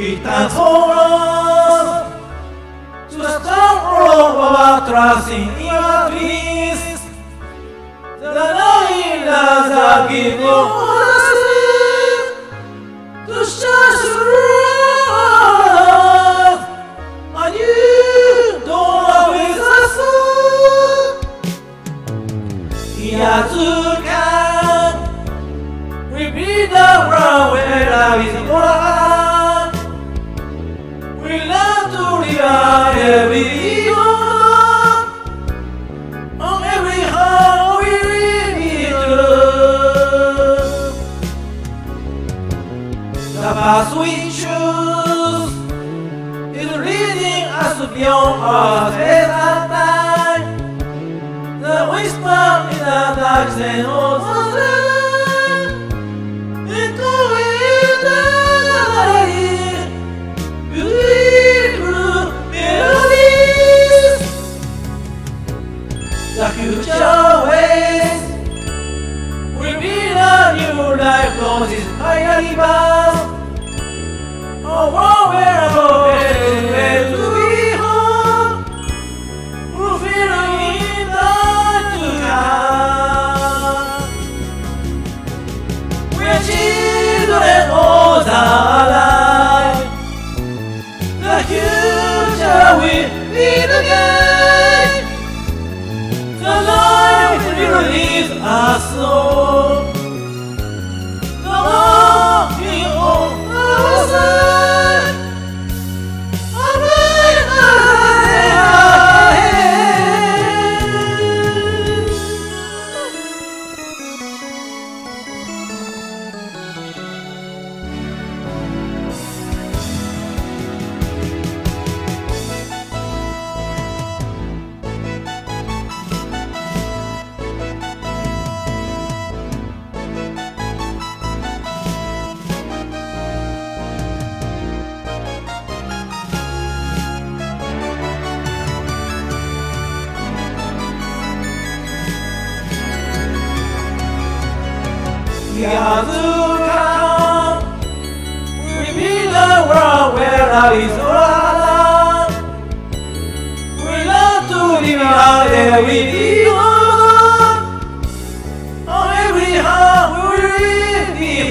We stand for us to On every we. The path we choose is leading us beyond our and time. The whisper in the darkness of the new life from this higher bound. A world where our best to be home. Feel in time to come. We're children all alive. The future will be the game. The will release us all. We years to come will be the world where love is all We love to live out there we belong. On every heart we live.